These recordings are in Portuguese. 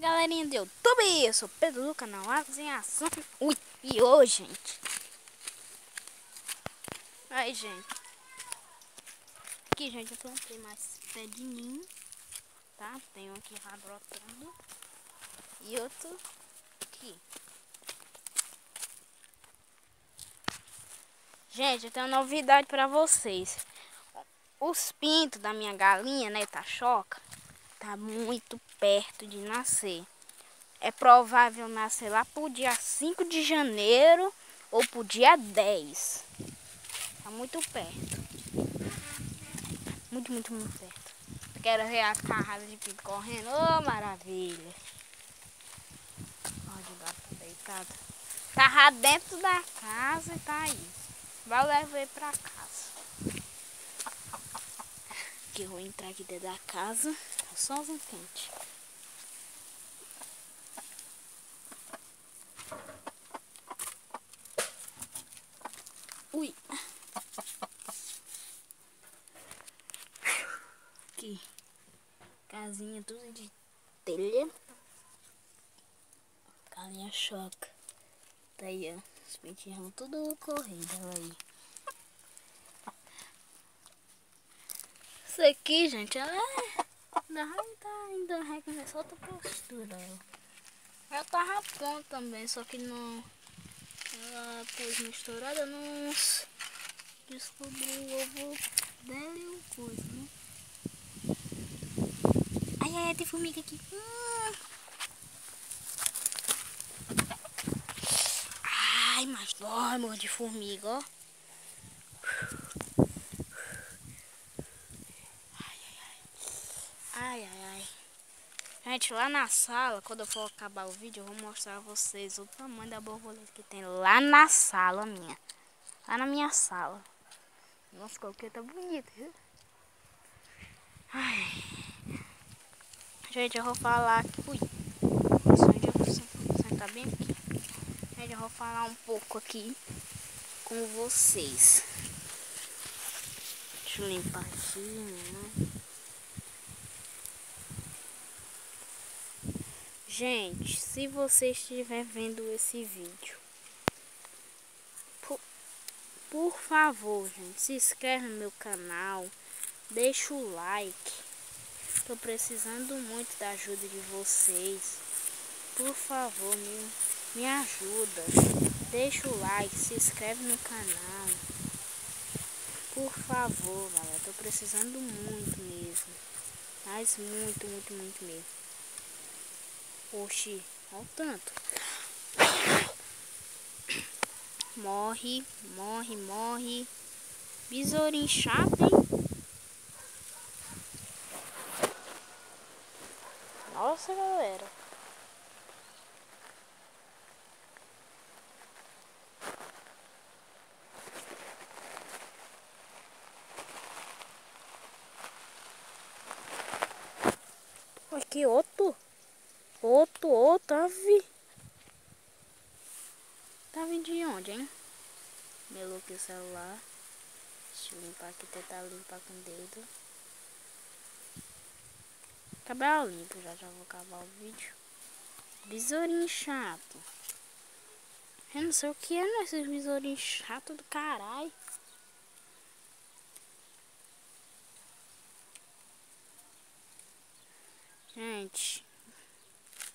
galerinha do YouTube, eu sou Pedro do canal Aves em Ação. Ui, e hoje, gente. Aí, gente. Aqui, gente, eu plantei mais pé de ninho, tá? Tem um aqui já brotando. E outro aqui. Gente, eu tenho uma novidade pra vocês. Os pintos da minha galinha, né, tá choca tá muito perto de nascer. É provável nascer lá pro dia 5 de janeiro ou pro dia 10. Tá muito perto. Muito, muito, muito perto. Eu quero ver a carrada de pinto correndo. Oh, maravilha. Olha o gato deitado. Tava dentro da casa e tá aí. Vai levar pra casa. Que eu vou entrar aqui dentro da casa solzinho quente. Ui. Aqui. Casinha tudo de telha. Casinha choca. Tá aí, ó. Os pentinhos tudo correndo, aí. Isso aqui, gente, é Ainda ainda recomeçou outra postura. Ela tava pronta também, só que não. Ela pôs misturada nos. Descobriu o ovo dela e o coisa, né? Ai, ai, tem formiga aqui. Hum. Ai, mas amor de formiga, ó. Ai, ai, ai. Gente, lá na sala, quando eu for acabar o vídeo, eu vou mostrar a vocês o tamanho da borboleta que tem lá na sala minha. Lá na minha sala. Nossa, qualquer tá bonito, viu? Ai. Gente, eu vou falar aqui. Ui. Vou sentar bem aqui. Gente, eu vou falar um pouco aqui com vocês. Deixa eu limpar aqui, né? Gente, se você estiver vendo esse vídeo, por, por, favor, gente, se inscreve no meu canal, deixa o like. Tô precisando muito da ajuda de vocês. Por favor, me, me ajuda. Deixa o like, se inscreve no canal. Por favor, galera, tô precisando muito mesmo. Mas muito, muito, muito mesmo. Oxi, olha o tanto. Morre, morre, morre. Besourinho chato, hein? Nossa, galera. Aqui outro. Outro, outro, ave. Tá vindo de onde, hein? Melou aqui o celular. Deixa eu limpar aqui, tentar limpar com o dedo. Cabelo limpo, já já vou acabar o vídeo. Besourinho chato. Eu não sei o que é, né? Esses besourinhos chato do caralho. Gente,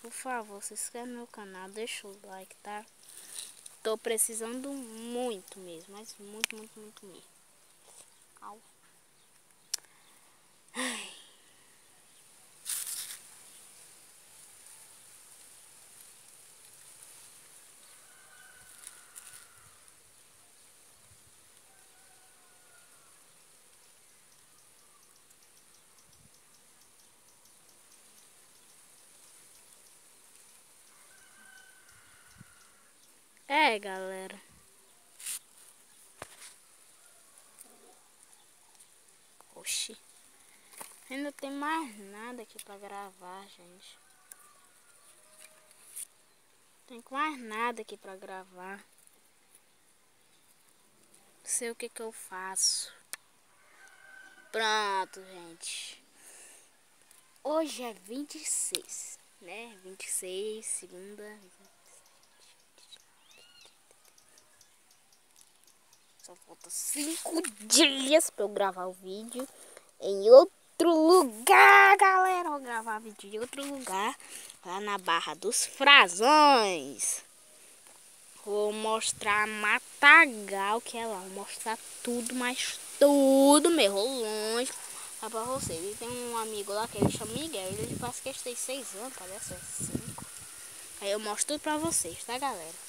por favor, se inscreve no meu canal, deixa o like, tá? Tô precisando muito mesmo, mas muito, muito, muito mesmo. Au. Ai. É, galera. Oxi. Ainda tem mais nada aqui pra gravar, gente. Tem mais nada aqui pra gravar. Não sei o que que eu faço. Pronto, gente. Hoje é 26. né? 26, segunda. Só falta cinco dias para eu gravar o vídeo em outro lugar, galera. Vou gravar vídeo em outro lugar, lá na Barra dos Frazões. Vou mostrar Matagal, que é lá. Vou mostrar tudo, mas tudo mesmo, longe é pra vocês. E tem um amigo lá que ele chama Miguel. Ele faz que ele tem seis anos, parece é cinco. Aí eu mostro tudo pra vocês, tá galera?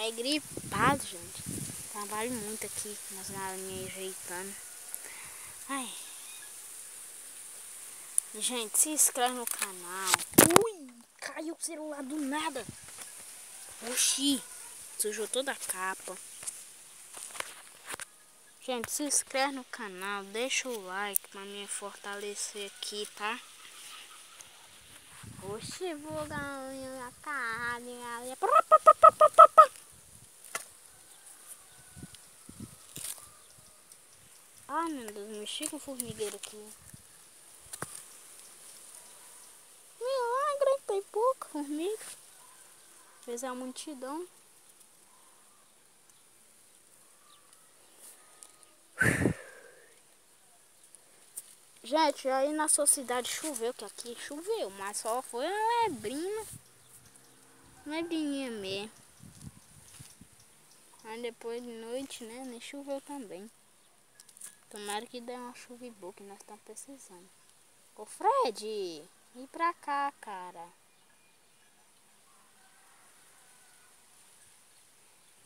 Não é gripado, gente. Trabalho muito aqui nas galinhas ajeitando. Ai. Gente, se inscreve no canal. Ui, caiu o celular do nada. Oxi, sujou toda a capa. Gente, se inscreve no canal, deixa o like pra me fortalecer aqui, tá? Oxi, vou ganhar a carne, Ai, meu Deus, mexi com formigueiro aqui. Milagre, tem pouco formiga. Fez a multidão. Gente, aí na sua cidade choveu, que aqui choveu, mas só foi uma lebrinha. Lebrinha mesmo. Aí depois de noite, né, nem choveu também. Tomara que dê uma chuva boa que nós estamos precisando. Ô Fred, vem pra cá, cara.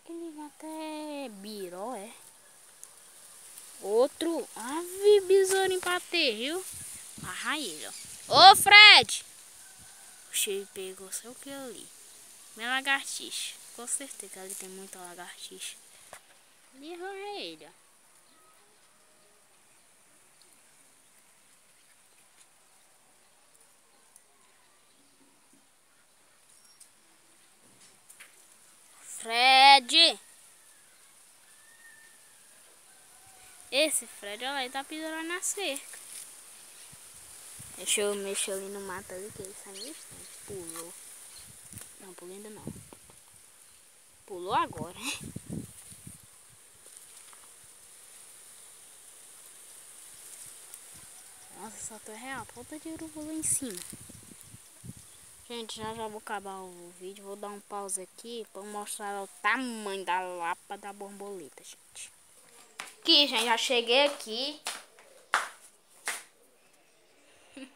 Ele vai até biró, é? Outro. Ave besouro empatei, viu? Ah, ele, ó. Ô, Fred! O cheio pegou sei o que ali. Minha lagartixa. Com certeza ali tem muita lagartixa. E arranha ele, ó. Fred! Esse Fred, olha, ele tá pisando na cerca. Deixa eu mexer ali no mato ali, que ele saiu instante. Pulou. Não, pulou ainda não. Pulou agora? Nossa, só tô real. Falta de urubu lá em cima. Gente, já já vou acabar o vídeo. Vou dar um pause aqui para mostrar o tamanho da lapa da borboleta, gente. Aqui, gente, já cheguei aqui.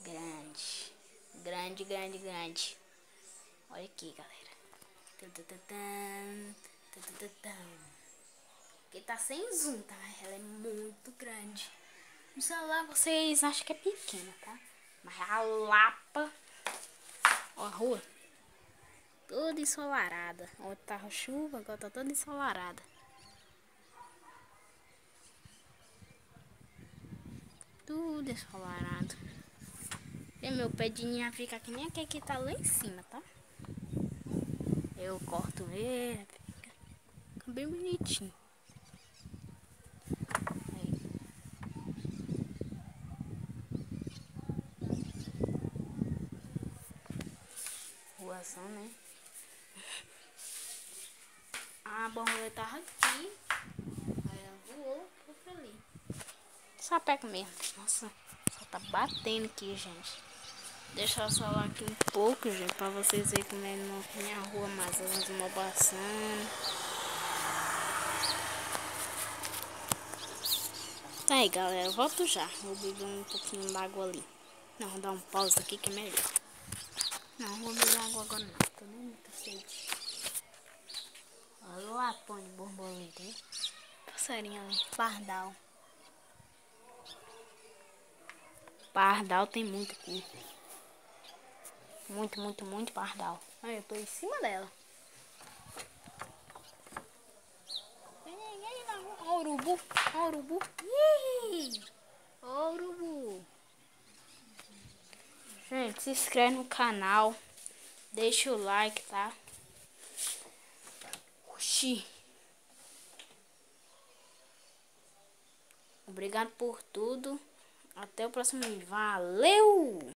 grande. Grande, grande, grande. Olha aqui, galera. Aqui tá sem zoom, tá? Ela é muito grande. No celular vocês acham que é pequena, tá? Mas a lapa... Ó a rua. Toda ensolarada. Ontem tava chuva, agora tá toda ensolarada. Tudo ensolarado. E meu pé de ninha fica que nem aquele que tá lá em cima, tá? Eu corto ele, fica, fica bem bonitinho. Ruação, né? A borboleta tava aqui. Aí ela voou, foi ali. Sapeca mesmo. Nossa, só tá batendo aqui, gente. Deixa eu falar aqui um pouco, gente, pra vocês verem como é na minha rua Amazonas, uma passando. Tá aí, galera, eu volto já. Vou beber um pouquinho de água ali. Não, vou dar um pause aqui que é melhor. Não, vou beber água agora não, tô nem muito sede. Olha lá, põe borboleta, hein? Passarinho ali, pardal. Pardal tem muito aqui. Muito, muito, muito pardal. Aí eu tô em cima dela. Ó o urubu, ó o urubu. Ó o urubu. Gente, se inscreve no canal. Deixa o like, tá? Oxi. Obrigado por tudo. Até o próximo vídeo. Valeu!